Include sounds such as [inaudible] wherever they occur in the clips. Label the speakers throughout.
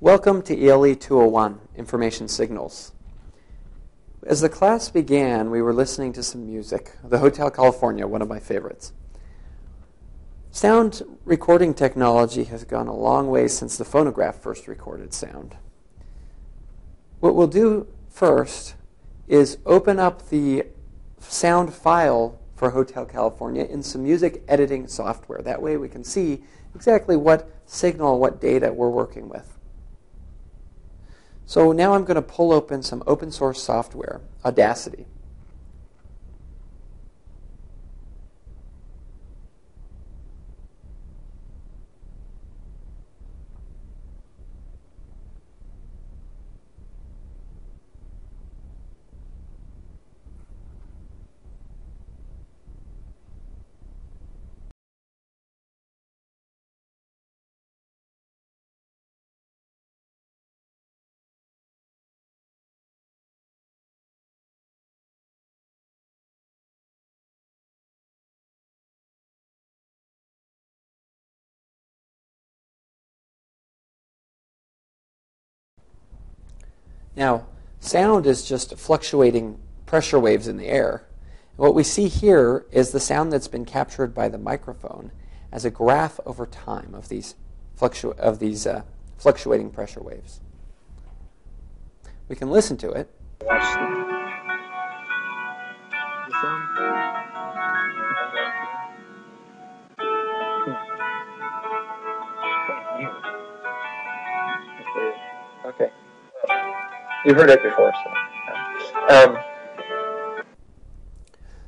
Speaker 1: Welcome to ELE 201, Information Signals. As the class began, we were listening to some music. The Hotel California, one of my favorites. Sound recording technology has gone a long way since the phonograph first recorded sound. What we'll do first is open up the sound file for Hotel California in some music editing software. That way we can see exactly what signal, what data we're working with. So now I'm going to pull open some open source software, Audacity. Now, sound is just fluctuating pressure waves in the air. What we see here is the sound that's been captured by the microphone as a graph over time of these, fluctu- of these uh, fluctuating pressure waves. We can listen to it.
Speaker 2: You've heard it before, so. Um,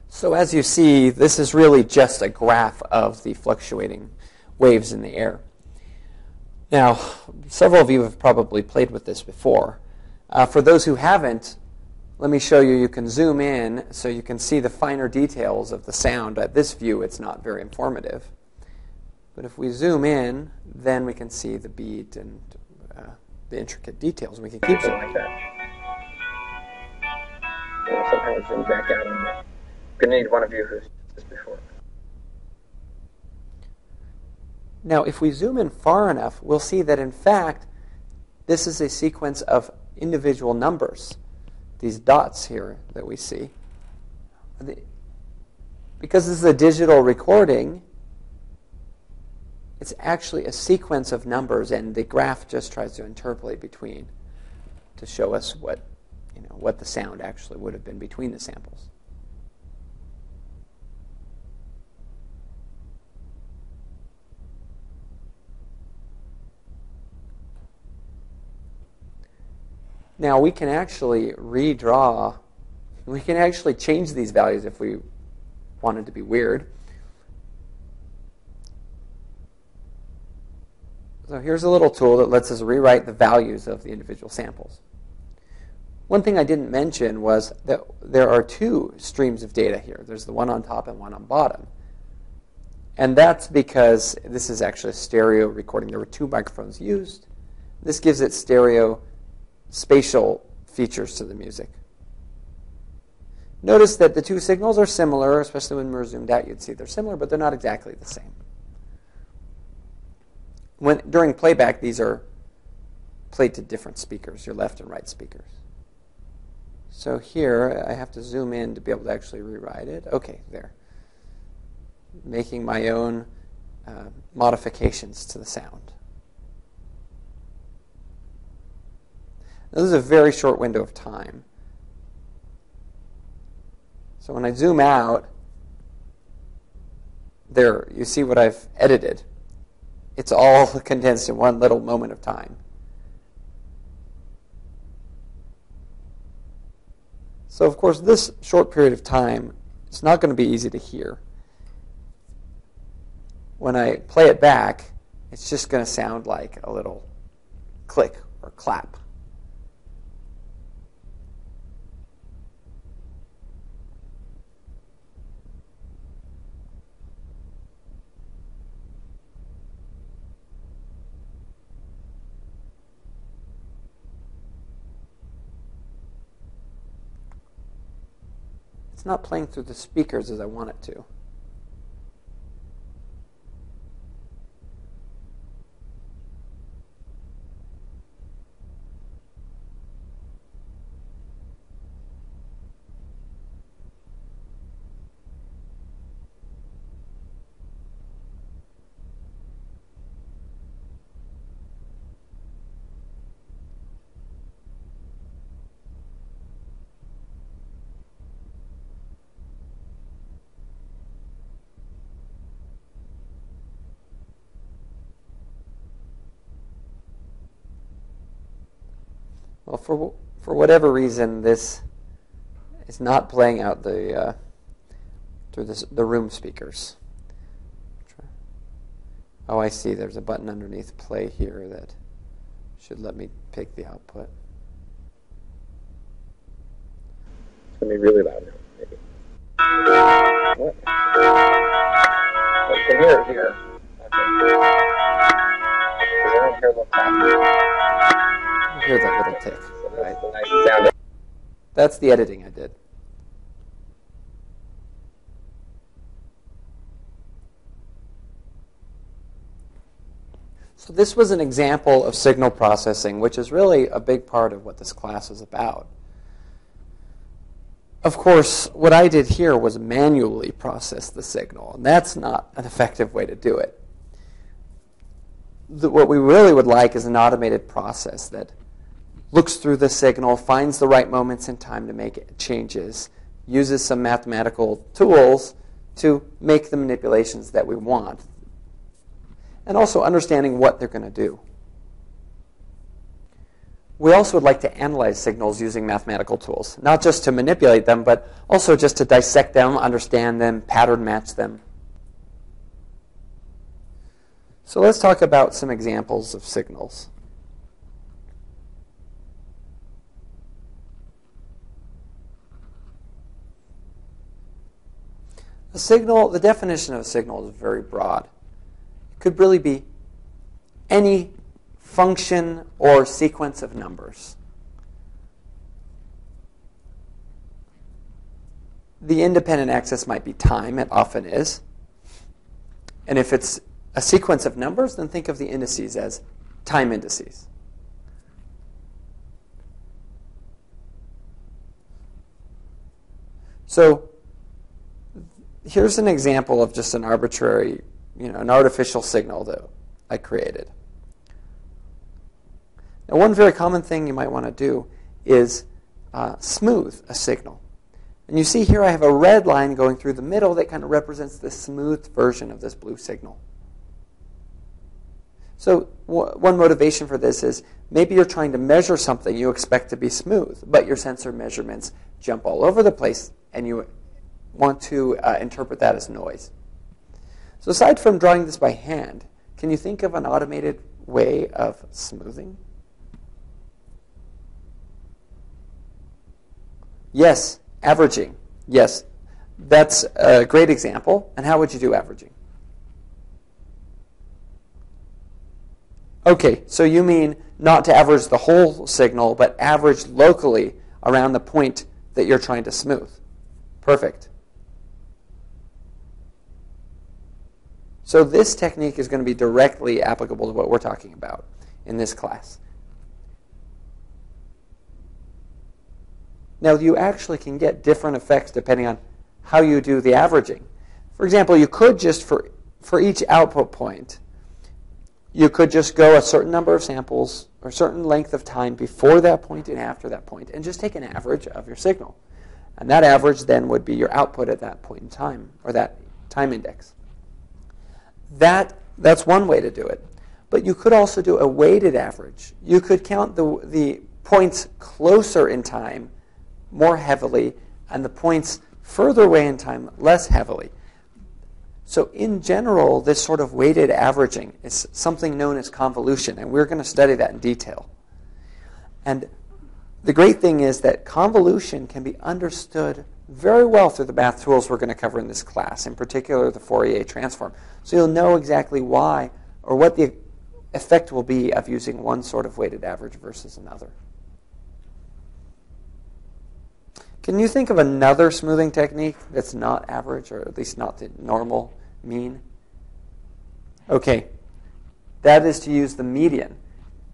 Speaker 1: so as you see, this is really just a graph of the fluctuating waves in the air. Now, several of you have probably played with this before. Uh, for those who haven't, let me show you. You can zoom in so you can see the finer details of the sound. At this view, it's not very informative. But if we zoom in, then we can see the beat and uh, the intricate details. We can keep zooming like that
Speaker 2: back. Gonna need one of you who's this before.
Speaker 1: Now, if we zoom in far enough, we'll see that in fact, this is a sequence of individual numbers. These dots here that we see. Because this is a digital recording, it's actually a sequence of numbers, and the graph just tries to interpolate between to show us what you know, what the sound actually would have been between the samples. Now we can actually redraw, we can actually change these values if we wanted to be weird. So here's a little tool that lets us rewrite the values of the individual samples. One thing I didn't mention was that there are two streams of data here. There's the one on top and one on bottom. And that's because this is actually a stereo recording. There were two microphones used. This gives it stereo spatial features to the music. Notice that the two signals are similar, especially when we're zoomed out, you'd see they're similar, but they're not exactly the same. When, during playback, these are played to different speakers, your left and right speakers. So here, I have to zoom in to be able to actually rewrite it. Okay, there. Making my own uh, modifications to the sound. Now, this is a very short window of time. So when I zoom out, there, you see what I've edited. It's all [laughs] condensed in one little moment of time. So, of course, this short period of time, it's not going to be easy to hear. When I play it back, it's just going to sound like a little click or clap. Not playing through the speakers as I want it to. Well, for, for whatever reason, this is not playing out the, uh, through this, the room speakers. Oh, I see. There's a button underneath play here that should let me pick the output.
Speaker 2: It's to be really loud now, maybe. What? You can hear it here. Okay. Does anyone hear little
Speaker 1: Hear that little tick, right?
Speaker 2: that's the.
Speaker 1: That's the editing I did. So this was an example of signal processing, which is really a big part of what this class is about. Of course, what I did here was manually process the signal, and that's not an effective way to do it. The, what we really would like is an automated process that looks through the signal, finds the right moments in time to make changes, uses some mathematical tools to make the manipulations that we want, and also understanding what they're going to do. We also would like to analyze signals using mathematical tools, not just to manipulate them, but also just to dissect them, understand them, pattern match them. So let's talk about some examples of signals. A signal, the definition of a signal is very broad. It could really be any function or sequence of numbers. The independent axis might be time, it often is. And if it's a sequence of numbers, then think of the indices as time indices. So here's an example of just an arbitrary, you know, an artificial signal that I created. Now, one very common thing you might want to do is uh, smooth a signal. And you see here I have a red line going through the middle that kind of represents the smoothed version of this blue signal. So one motivation for this is maybe you're trying to measure something you expect to be smooth, but your sensor measurements jump all over the place and you want to uh, interpret that as noise. So aside from drawing this by hand, can you think of an automated way of smoothing? Yes, averaging. Yes, that's a great example. And how would you do averaging? Okay, so you mean not to average the whole signal, but average locally around the point that you're trying to smooth. Perfect. So this technique is going to be directly applicable to what we're talking about in this class. Now, you actually can get different effects depending on how you do the averaging. For example, you could just, for, for each output point, you could just go a certain number of samples or a certain length of time before that point and after that point and just take an average of your signal. And that average then would be your output at that point in time, or that time index. That, that's one way to do it. But you could also do a weighted average. You could count the, the points closer in time more heavily and the points further away in time less heavily. So, in general, this sort of weighted averaging is something known as convolution, and we're going to study that in detail. And the great thing is that convolution can be understood very well through the math tools we're going to cover in this class, in particular the Fourier transform. So you'll know exactly why or what the effect will be of using one sort of weighted average versus another. Can you think of another smoothing technique that's not average, or at least not the normal mean? Okay, that is to use the median.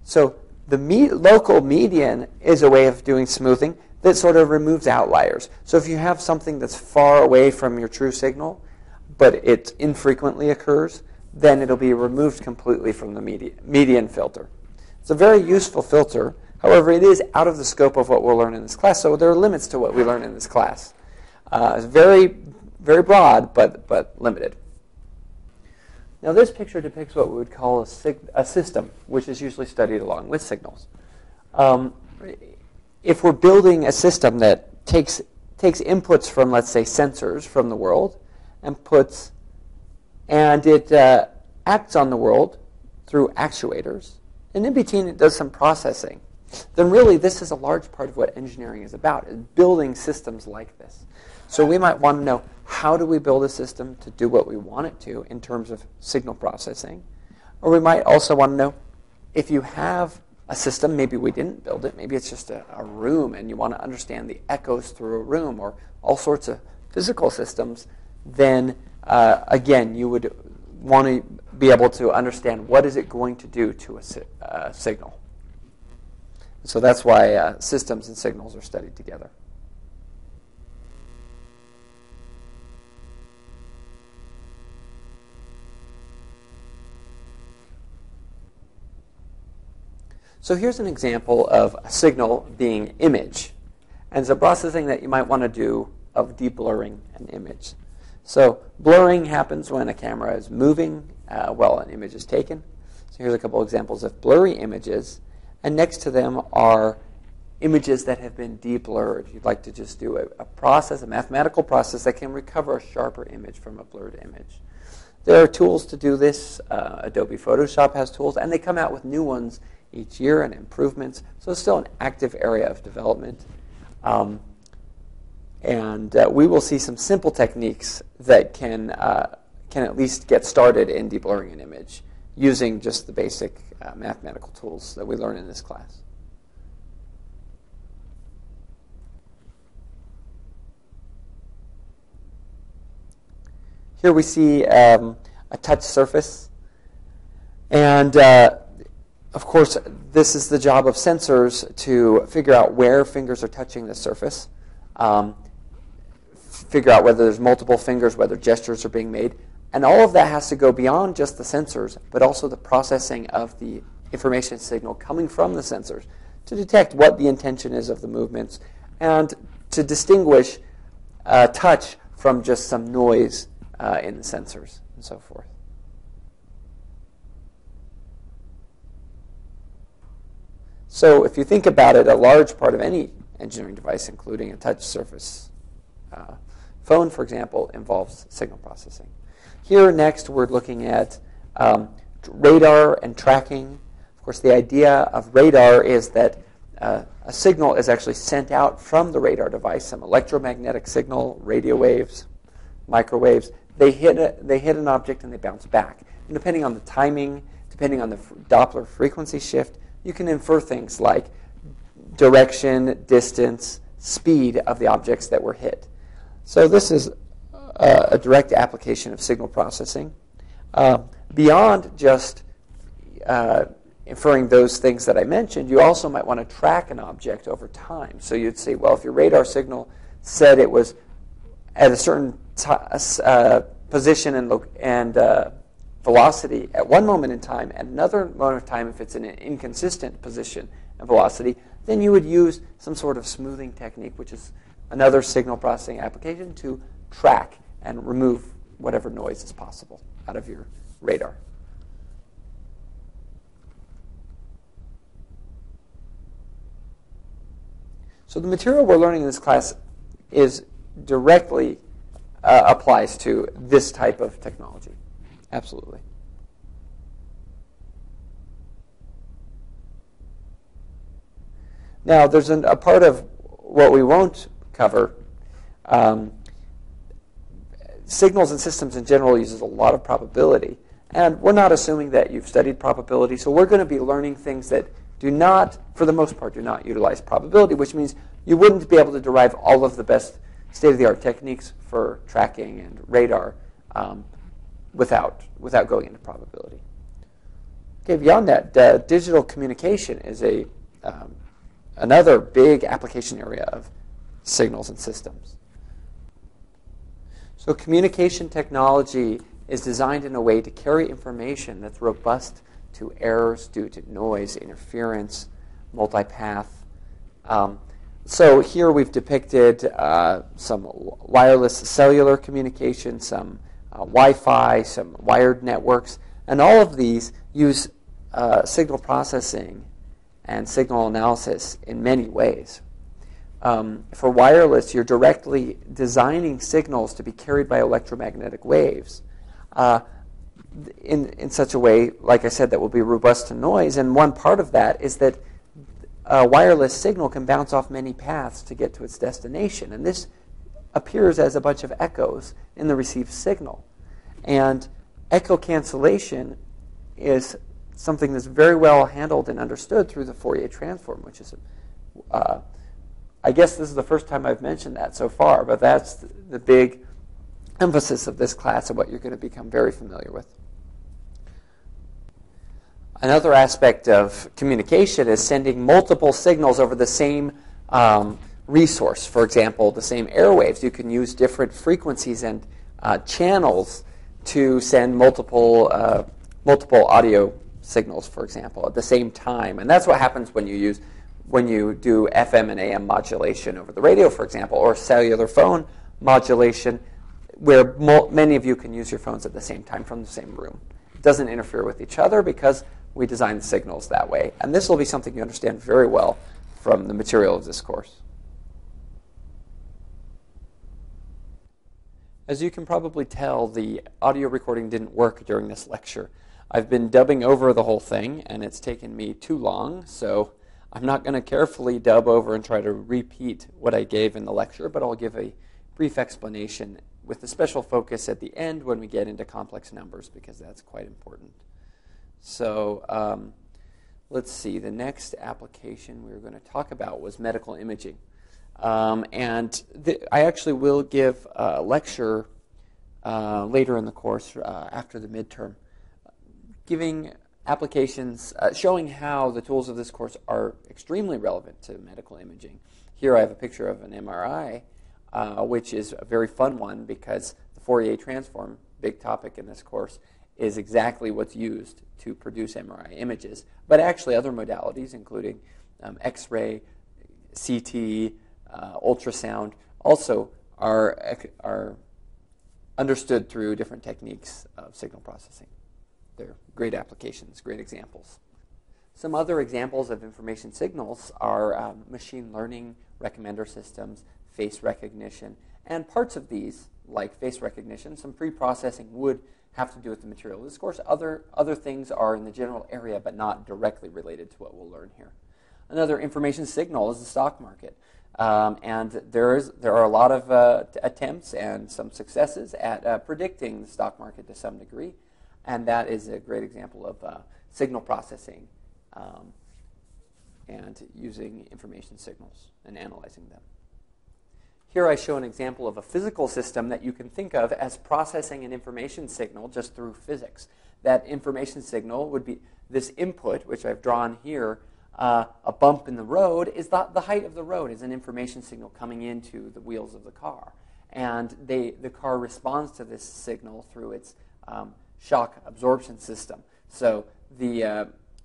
Speaker 1: So the me- local median is a way of doing smoothing that sort of removes outliers. So if you have something that's far away from your true signal, but it infrequently occurs, then it'll be removed completely from the median, median filter. It's a very useful filter. However, it is out of the scope of what we'll learn in this class, so there are limits to what we learn in this class. Uh, it's very, very broad, but, but limited. Now, this picture depicts what we would call a, sig- a system, which is usually studied along with signals. Um, if we're building a system that takes takes inputs from, let's say, sensors from the world, and puts and it uh, acts on the world through actuators, and in between it does some processing, then really this is a large part of what engineering is about, is building systems like this. So we might want to know how do we build a system to do what we want it to in terms of signal processing? Or we might also want to know if you have a system, maybe we didn't build it, maybe it's just a, a room and you want to understand the echoes through a room or all sorts of physical systems, then uh, again, you would want to be able to understand what is it going to do to a si- uh, signal. So that's why uh, systems and signals are studied together. So here's an example of a signal being image. And it's a processing that you might want to do of deblurring an image. So blurring happens when a camera is moving uh, while an image is taken. So here's a couple examples of blurry images. And next to them are images that have been deblurred. You'd like to just do a, a process, a mathematical process that can recover a sharper image from a blurred image. There are tools to do this. Uh, Adobe Photoshop has tools, and they come out with new ones each year and improvements. So it's still an active area of development. Um, and uh, we will see some simple techniques that can, uh, can at least get started in deblurring an image using just the basic uh, mathematical tools that we learn in this class. Here we see um, a touch surface. And uh, of course, this is the job of sensors to figure out where fingers are touching the surface, um, figure out whether there's multiple fingers, whether gestures are being made. And all of that has to go beyond just the sensors, but also the processing of the information signal coming from the sensors to detect what the intention is of the movements and to distinguish uh, touch from just some noise uh, in the sensors and so forth. So if you think about it, a large part of any engineering device, including a touch surface uh, phone, for example, involves signal processing. Here next, we're looking at um, radar and tracking. Of course, the idea of radar is that uh, a signal is actually sent out from the radar device, some electromagnetic signal, radio waves, microwaves. They hit, a, they hit an object and they bounce back. And depending on the timing, depending on the Doppler frequency shift, you can infer things like direction, distance, speed of the objects that were hit. So this is a, a direct application of signal processing. Uh, beyond just uh, inferring those things that I mentioned, you also might want to track an object over time. So you'd say, well, if your radar signal said it was at a certain t- uh, position and, lo- and uh, velocity at one moment in time and another moment of time if it's in an inconsistent position and velocity, then you would use some sort of smoothing technique, which is another signal processing application to track and remove whatever noise is possible out of your radar. So the material we're learning in this class is directly uh, applies to this type of technology. Absolutely. Now, there's an, a part of what we won't cover. Um, signals and systems in general uses a lot of probability. And we're not assuming that you've studied probability, so we're going to be learning things that do not, for the most part, do not utilize probability, which means you wouldn't be able to derive all of the best state-of-the-art techniques for tracking and radar um, without, without going into probability. Okay, beyond that, uh, digital communication is a, um, another big application area of signals and systems. So communication technology is designed in a way to carry information that's robust to errors due to noise, interference, multipath. Um, so here we've depicted uh, some wireless cellular communication, some uh, Wi-Fi, some wired networks, and all of these use uh, signal processing and signal analysis in many ways. Um, for wireless, you're directly designing signals to be carried by electromagnetic waves uh, in, in such a way, like I said, that will be robust to noise. And one part of that is that a wireless signal can bounce off many paths to get to its destination. And this appears as a bunch of echoes in the received signal. And echo cancellation is something that's very well handled and understood through the Fourier transform, which is, uh, I guess this is the first time I've mentioned that so far, but that's the big emphasis of this class and what you're going to become very familiar with. Another aspect of communication is sending multiple signals over the same um, resource. For example, the same airwaves. You can use different frequencies and uh, channels to send multiple uh, multiple audio signals, for example, at the same time. And that's what happens when you use when you do FM and AM modulation over the radio, for example, or cellular phone modulation, where many of you can use your phones at the same time from the same room. It doesn't interfere with each other because we design the signals that way. And this will be something you understand very well from the material of this course. As you can probably tell, the audio recording didn't work during this lecture. I've been dubbing over the whole thing, and it's taken me too long, so I'm not going to carefully dub over and try to repeat what I gave in the lecture, but I'll give a brief explanation with a special focus at the end when we get into complex numbers, because that's quite important. So um, let's see, the next application we were going to talk about was medical imaging. Um, and I actually will give a lecture uh, later in the course uh, after the midterm giving applications, uh, showing how the tools of this course are extremely relevant to medical imaging. Here I have a picture of an MRI, uh, which is a very fun one because the Fourier transform, big topic in this course, is exactly what's used to produce MRI images. But actually, other modalities, including um, X ray, CT, uh, ultrasound, also are, are understood through different techniques of signal processing. They're great applications, great examples. Some other examples of information signals are um, machine learning recommender systems, face recognition, and parts of these, like face recognition, some pre-processing would have to do with the material of course. Other, other things are in the general area, but not directly related to what we'll learn here. Another information signal is the stock market. Um, and there, is, there are a lot of uh, attempts and some successes at uh, predicting the stock market to some degree. And that is a great example of uh, signal processing um, and using information signals and analyzing them. Here I show an example of a physical system that you can think of as processing an information signal just through physics. That information signal would be this input, which I've drawn here, uh, a bump in the road, is the, the height of the road is an information signal coming into the wheels of the car. And they, the car responds to this signal through its um, shock absorption system. So the, uh,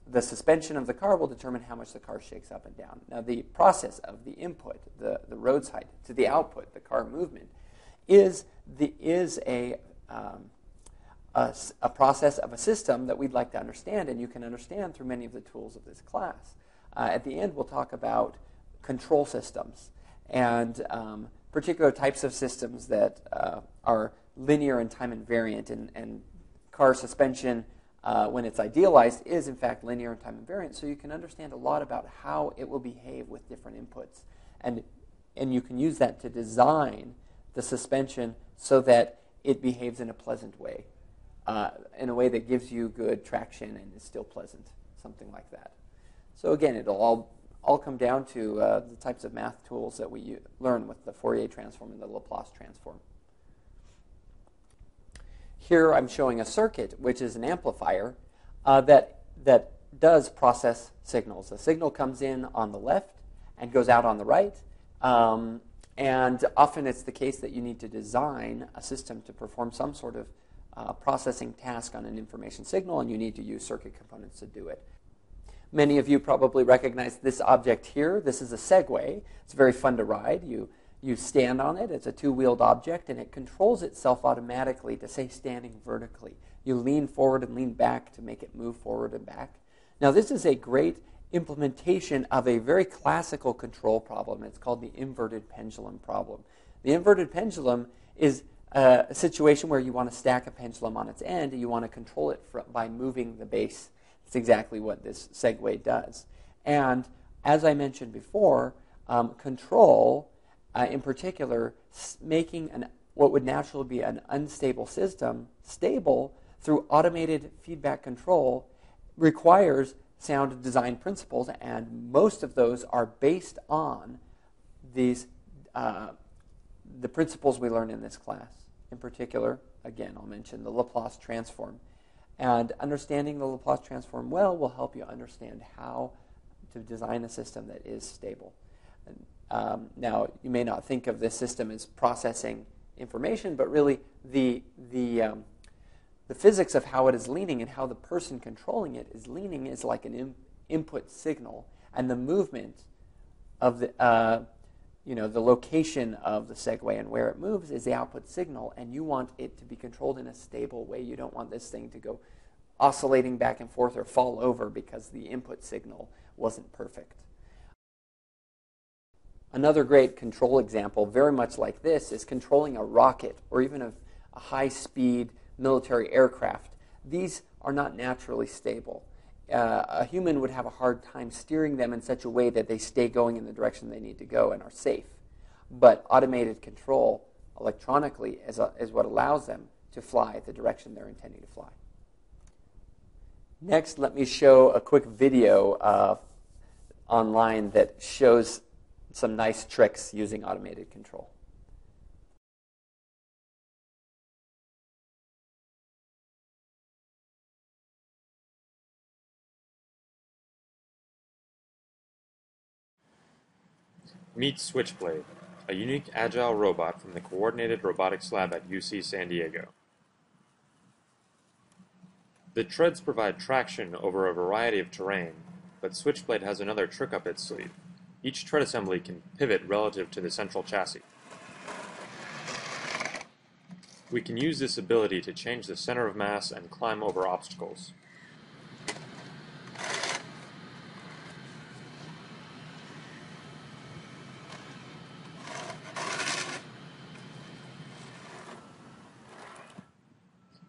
Speaker 1: the suspension of the car will determine how much the car shakes up and down. Now, the process of the input, the, the roadside, to the output, the car movement, is, the, is a, um, a, a, process of a system that we'd like to understand, and you can understand through many of the tools of this class. Uh, at the end, we'll talk about control systems and um, particular types of systems that uh, are linear and time invariant and, and car suspension, uh, when it's idealized, is in fact linear in time invariant. So you can understand a lot about how it will behave with different inputs. And, and you can use that to design the suspension so that it behaves in a pleasant way, uh, in a way that gives you good traction and is still pleasant, something like that. So again, it'll all, all come down to uh, the types of math tools that we learn with the Fourier transform and the Laplace transform. Here I'm showing a circuit, which is an amplifier uh, that, that does process signals. The signal comes in on the left and goes out on the right. Um, and often it's the case that you need to design a system to perform some sort of uh, processing task on an information signal, and you need to use circuit components to do it. Many of you probably recognize this object here. This is a Segway. It's very fun to ride. You you stand on it, it's a two wheeled object, and it controls itself automatically to say standing vertically. You lean forward and lean back to make it move forward and back. Now, this is a great implementation of a very classical control problem. It's called the inverted pendulum problem. The inverted pendulum is a situation where you want to stack a pendulum on its end and you want to control it by moving the base. That's exactly what this Segway does. And as I mentioned before, um, control, uh, in particular, making an, what would naturally be an unstable system stable through automated feedback control requires sound design principles, and most of those are based on these uh, the principles we learn in this class. In particular, again, I'll mention the Laplace transform. And understanding the Laplace transform well will help you understand how to design a system that is stable. And, um, now, you may not think of this system as processing information, but really the, the, um, the physics of how it is leaning and how the person controlling it is leaning is like an in, input signal, and the movement of the, uh, you know, the location of the Segway and where it moves is the output signal, and you want it to be controlled in a stable way. You don't want this thing to go oscillating back and forth or fall over because the input signal wasn't perfect. Another great control example, very much like this, is controlling a rocket or even a, a high speed military aircraft. These are not naturally stable. Uh, a human would have a hard time steering them in such a way that they stay going in the direction they need to go and are safe. But automated control electronically is, a, is what allows them to fly the direction they're intending to fly. Next, let me show a quick video uh, online that shows some nice tricks using automated control.
Speaker 3: Meet Switchblade, a unique agile robot from the Coordinated Robotics Lab at UC San Diego. The treads provide traction over a variety of terrain, but Switchblade has another trick up its sleeve. Each tread assembly can pivot relative to the central chassis. We can use this ability to change the center of mass and climb over obstacles.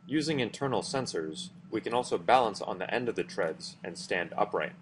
Speaker 3: Using internal sensors, we can also balance on the end of the treads and stand upright.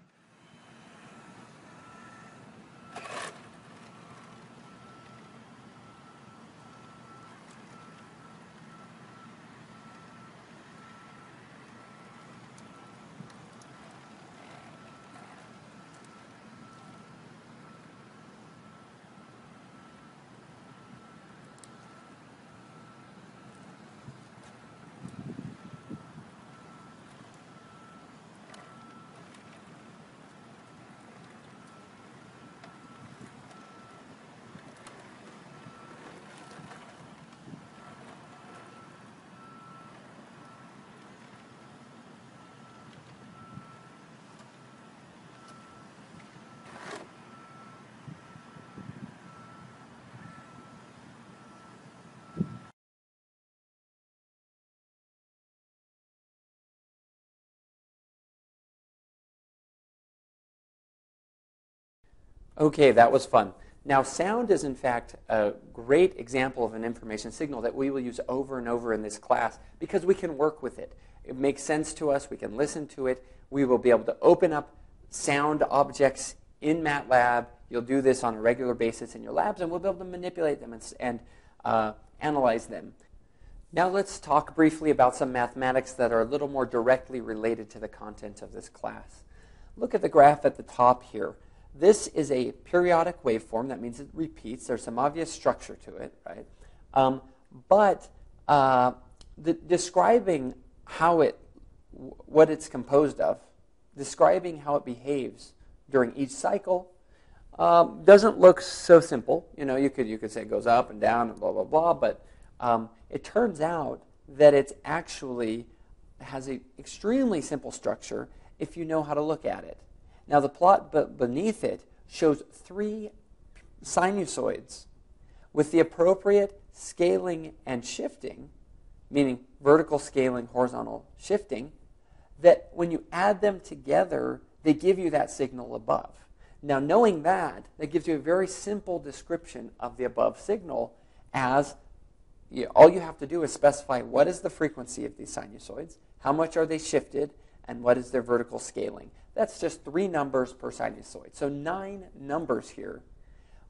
Speaker 1: Okay, that was fun. Now, sound is in fact a great example of an information signal that we will use over and over in this class because we can work with it. It makes sense to us. We can listen to it. We will be able to open up sound objects in MATLAB. You'll do this on a regular basis in your labs, and we'll be able to manipulate them and, and uh, analyze them. Now, let's talk briefly about some mathematics that are a little more directly related to the content of this class. Look at the graph at the top here. This is a periodic waveform. That means it repeats. There's some obvious structure to it, right? Um, but uh, the, describing how it, what it's composed of, describing how it behaves during each cycle, um, doesn't look so simple. You know, you could you could say it goes up and down and blah blah blah, but um, it turns out that it's actually has an extremely simple structure if you know how to look at it. Now, the plot beneath it shows three sinusoids with the appropriate scaling and shifting, meaning vertical scaling, horizontal shifting, that when you add them together, they give you that signal above. Now, knowing that, that gives you a very simple description of the above signal as you, all you have to do is specify what is the frequency of these sinusoids, how much are they shifted, and what is their vertical scaling. That's just three numbers per sinusoid. So nine numbers here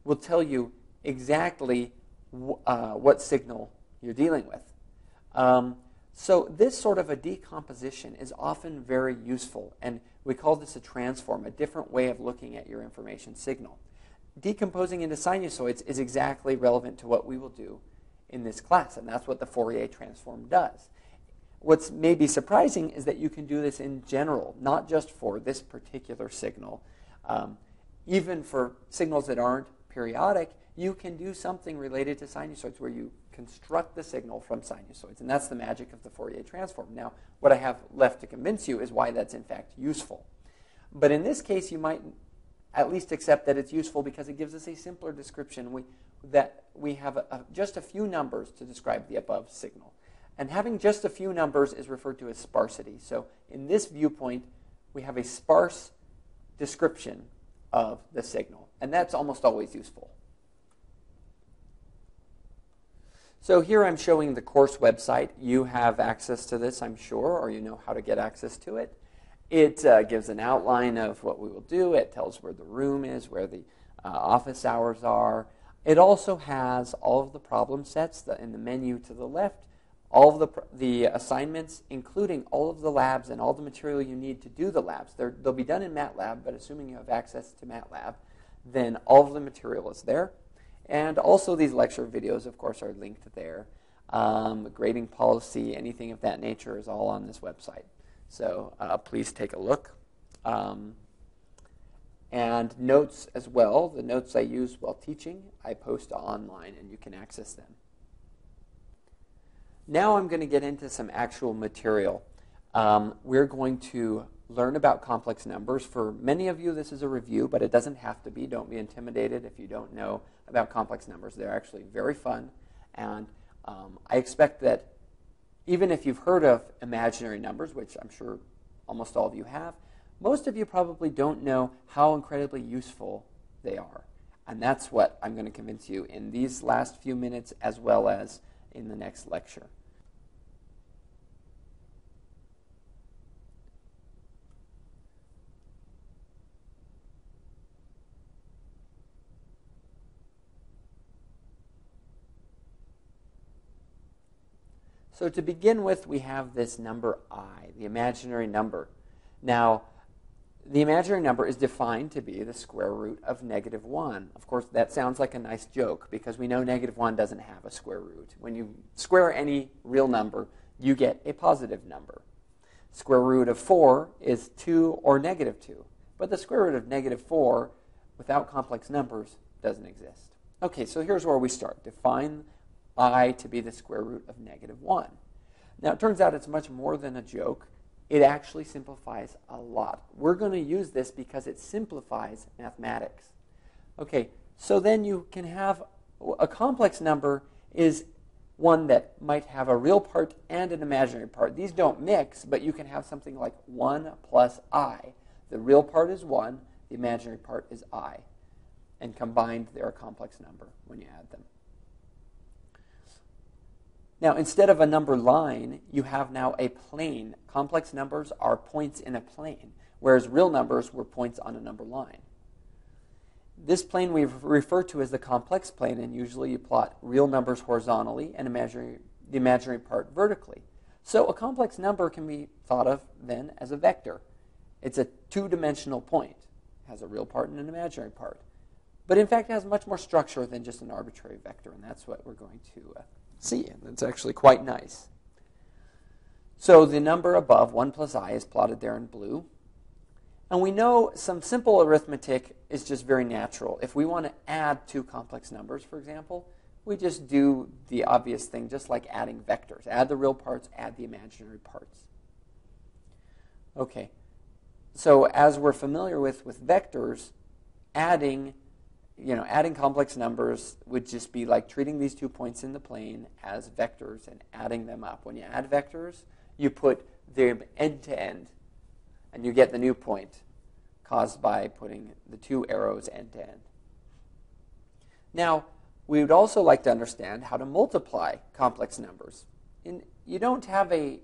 Speaker 1: will tell you exactly uh, what signal you're dealing with. Um, so this sort of a decomposition is often very useful, and we call this a transform, a different way of looking at your information signal. Decomposing into sinusoids is exactly relevant to what we will do in this class, and that's what the Fourier transform does. What's maybe surprising is that you can do this in general, not just for this particular signal. Um, even for signals that aren't periodic, you can do something related to sinusoids where you construct the signal from sinusoids. And that's the magic of the Fourier transform. Now, what I have left to convince you is why that's in fact useful. But in this case, you might at least accept that it's useful because it gives us a simpler description. We, that we have a, a, just a few numbers to describe the above signal. And having just a few numbers is referred to as sparsity. So in this viewpoint, we have a sparse description of the signal. And that's almost always useful. So here I'm showing the course website. You have access to this, I'm sure, or you know how to get access to it. It uh, gives an outline of what we will do. It tells where the room is, where the uh, office hours are. It also has all of the problem sets in the menu to the left, all of the, the assignments, including all of the labs and all the material you need to do the labs. they will be done in MATLAB, but assuming you have access to MATLAB, then all of the material is there. And also, these lecture videos, of course, are linked there. Um, grading policy, anything of that nature is all on this website. So uh, please take a look. Um, and notes as well, the notes I use while teaching, I post online and you can access them. Now I'm going to get into some actual material. Um, we're going to learn about complex numbers. For many of you, this is a review, but it doesn't have to be. Don't be intimidated if you don't know about complex numbers. They're actually very fun. And um, I expect that even if you've heard of imaginary numbers, which I'm sure almost all of you have, most of you probably don't know how incredibly useful they are. And that's what I'm going to convince you in these last few minutes as well as in the next lecture. So to begin with, we have this number i, the imaginary number. Now, the imaginary number is defined to be the square root of negative 1. Of course, that sounds like a nice joke because we know negative 1 doesn't have a square root. When you square any real number, you get a positive number. Square root of 4 is 2 or negative 2. But the square root of negative 4 without complex numbers doesn't exist. Okay, so here's where we start. Define i to be the square root of negative 1. Now, it turns out it's much more than a joke. It actually simplifies a lot. We're going to use this because it simplifies mathematics. Okay, so then you can have a complex number is one that might have a real part and an imaginary part. These don't mix, but you can have something like 1 plus i. The real part is 1, the imaginary part is i. And combined, they're a complex number when you add them. Now, instead of a number line, you have now a plane. Complex numbers are points in a plane, whereas real numbers were points on a number line. This plane we refer to as the complex plane, and usually you plot real numbers horizontally and imaginary, the imaginary part vertically. So a complex number can be thought of then as a vector. It's a two-dimensional point. It has a real part and an imaginary part. But in fact, it has much more structure than just an arbitrary vector, and that's what we're going to uh, see. And it's actually quite nice. So the number above, 1 plus i, is plotted there in blue. And we know some simple arithmetic is just very natural. If we want to add two complex numbers, for example, we just do the obvious thing, just like adding vectors. Add the real parts, add the imaginary parts. Okay. So as we're familiar with with vectors, adding you know, adding complex numbers would just be like treating these two points in the plane as vectors and adding them up. When you add vectors, you put them end to end, and you get the new point. caused by putting the two arrows end to end. Now, we would also like to understand how to multiply complex numbers. And you don't have a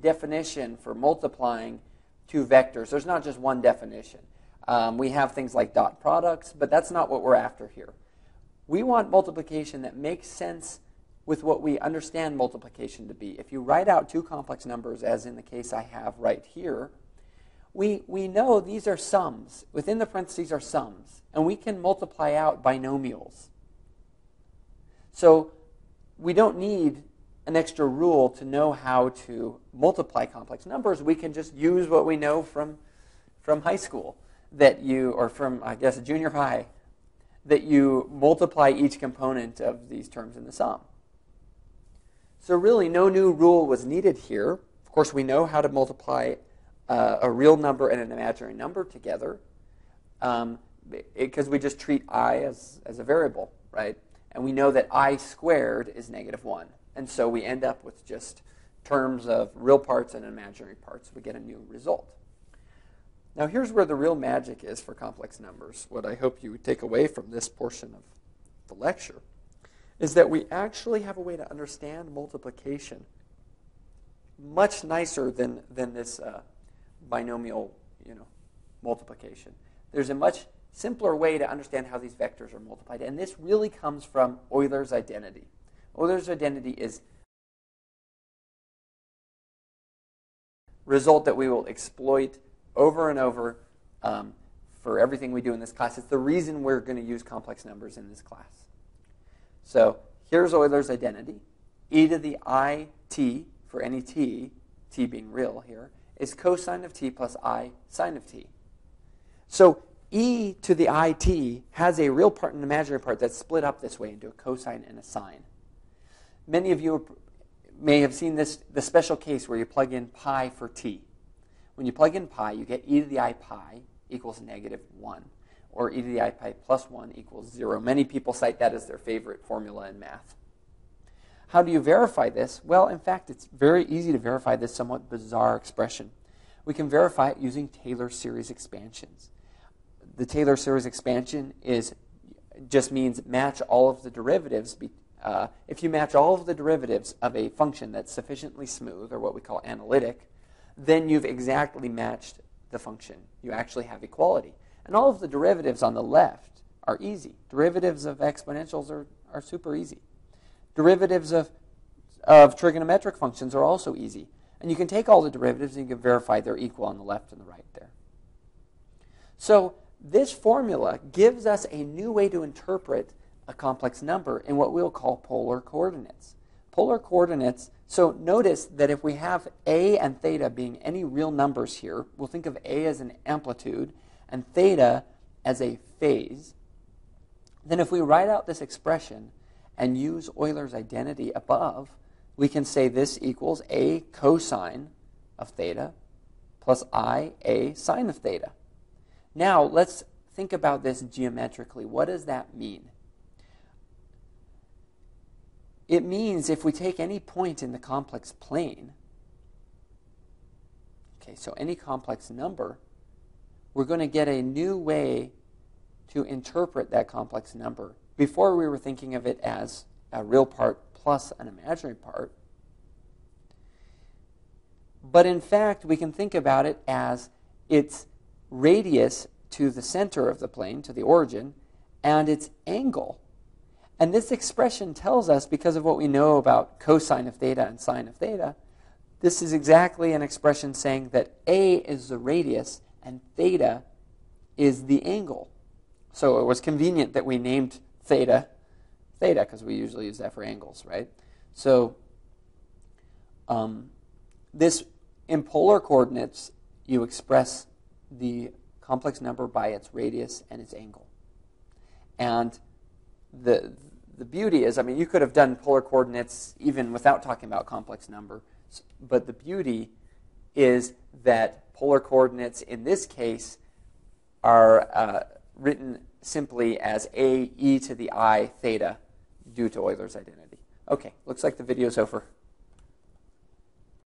Speaker 1: definition for multiplying two vectors. There's not just one definition. Um, we have things like dot products, but that's not what we're after here. We want multiplication that makes sense with what we understand multiplication to be. If you write out two complex numbers, as in the case I have right here, we, we know these are sums. Within the parentheses are sums, and we can multiply out binomials. So we don't need an extra rule to know how to multiply complex numbers. We can just use what we know from, from high school that you, or from, I guess, a junior high, that you multiply each component of these terms in the sum. So really, no new rule was needed here. Of course, we know how to multiply uh, a real number and an imaginary number together because um, we just treat i as, as a variable, right? And we know that i squared is negative 1. And so we end up with just terms of real parts and imaginary parts. We get a new result. Now, here's where the real magic is for complex numbers. What I hope you take away from this portion of the lecture is that we actually have a way to understand multiplication much nicer than, than this uh, binomial you know, multiplication. There's a much simpler way to understand how these vectors are multiplied. And this really comes from Euler's identity. Euler's identity is result that we will exploit over and over um, for everything we do in this class. It's the reason we're going to use complex numbers in this class. So here's Euler's identity. e to the i t for any t, t being real here, is cosine of t plus i sine of t. So e to the it has a real part and an imaginary part that's split up this way into a cosine and a sine. Many of you may have seen this the special case where you plug in pi for t. When you plug in pi, you get e to the i pi equals negative 1, or e to the i pi plus 1 equals 0. Many people cite that as their favorite formula in math. How do you verify this? Well, in fact, it's very easy to verify this somewhat bizarre expression. We can verify it using Taylor series expansions the Taylor series expansion is just means match all of the derivatives. Uh, if you match all of the derivatives of a function that's sufficiently smooth, or what we call analytic, then you've exactly matched the function. You actually have equality. And all of the derivatives on the left are easy. Derivatives of exponentials are, are super easy. Derivatives of, of trigonometric functions are also easy. And you can take all the derivatives and you can verify they're equal on the left and the right there. So this formula gives us a new way to interpret a complex number in what we'll call polar coordinates. Polar coordinates, so notice that if we have a and theta being any real numbers here, we'll think of a as an amplitude and theta as a phase. Then if we write out this expression and use Euler's identity above, we can say this equals a cosine of theta plus i a sine of theta. Now, let's think about this geometrically. What does that mean? It means if we take any point in the complex plane, okay, so any complex number, we're going to get a new way to interpret that complex number. Before we were thinking of it as a real part plus an imaginary part. But in fact, we can think about it as its radius to the center of the plane, to the origin, and its angle. And this expression tells us, because of what we know about cosine of theta and sine of theta, this is exactly an expression saying that A is the radius and theta is the angle. So it was convenient that we named theta theta because we usually use that for angles, right? So um, this in polar coordinates, you express the complex number by its radius and its angle. And the, the beauty is, I mean, you could have done polar coordinates even without talking about complex number, but the beauty is that polar coordinates in this case are uh, written simply as a e to the i theta due to Euler's identity. Okay, looks like the video's over.